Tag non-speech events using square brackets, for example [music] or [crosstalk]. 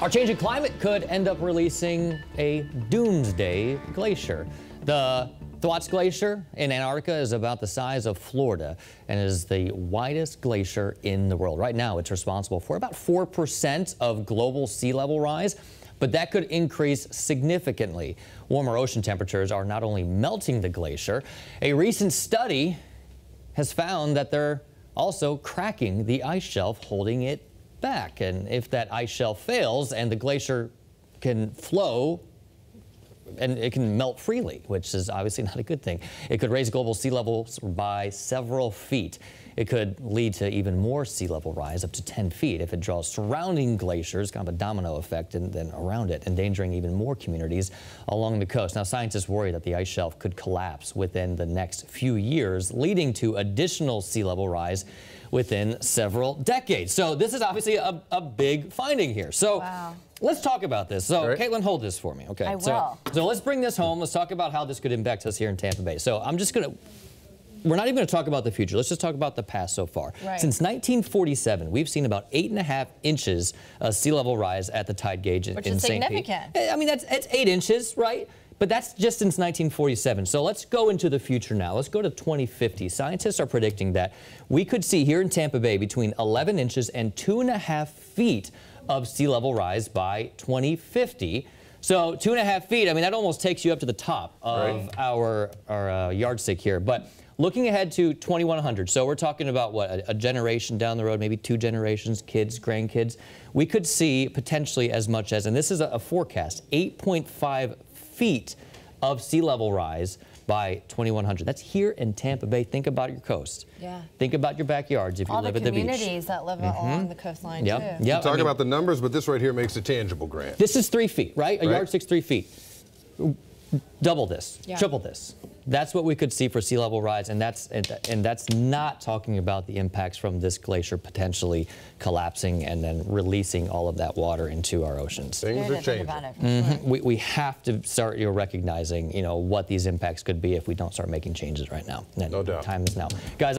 Our changing climate could end up releasing a doomsday glacier. The Thwaites Glacier in Antarctica is about the size of Florida and is the widest glacier in the world. Right now, it's responsible for about 4% of global sea level rise, but that could increase significantly. Warmer ocean temperatures are not only melting the glacier, a recent study has found that they're also cracking the ice shelf holding it back. And if that ice shelf fails and the glacier can flow and it can melt freely, which is obviously [laughs] not a good thing. It could raise global sea levels by several feet. It could lead to even more sea level rise, up to 10 feet, if it draws surrounding glaciers, kind of a domino effect, and then around it, endangering even more communities along the coast. Now, scientists worry that the ice shelf could collapse within the next few years, leading to additional sea level rise within several decades. So this is obviously a, a big finding here. So wow. let's talk about this. So right. Caitlin, hold this for me, okay? I so, will. So let's bring this home. Let's talk about how this could impact us here in Tampa Bay. So I'm just going to we're not even going to talk about the future. Let's just talk about the past so far. Right. Since 1947, we've seen about eight and a half inches of sea level rise at the tide gauge Which in St. Pete. Eh, I mean, that's it's eight inches, right? But that's just since 1947. So let's go into the future now. Let's go to 2050. Scientists are predicting that we could see here in Tampa Bay between 11 inches and two and a half feet of sea level rise by 2050. So two and a half feet, I mean, that almost takes you up to the top of right. our, our uh, yardstick here. But looking ahead to 2100, so we're talking about what, a, a, generation down the road, maybe two generations, kids, grandkids. We could see potentially as much as, and this is a, a forecast, 8.5 feet of sea level rise by 2100. That's here in Tampa Bay. Think about your coast. Yeah. Think about your backyards if you All live at the beach. All the communities that live mm -hmm. along the coastline yep. too. Yep. Talk I mean, about the numbers, but this right here makes it tangible, Grant. This is three feet, right? A right. Six three feet double this, yeah. triple this. That's what we could see for sea level rise, and that's and, and, that's not talking about the impacts from this glacier potentially collapsing and then releasing all of that water into our oceans. Things are changing. Mm -hmm. we, we have to start you know, recognizing you know what these impacts could be if we don't start making changes right now. And no doubt. Time is now, guys.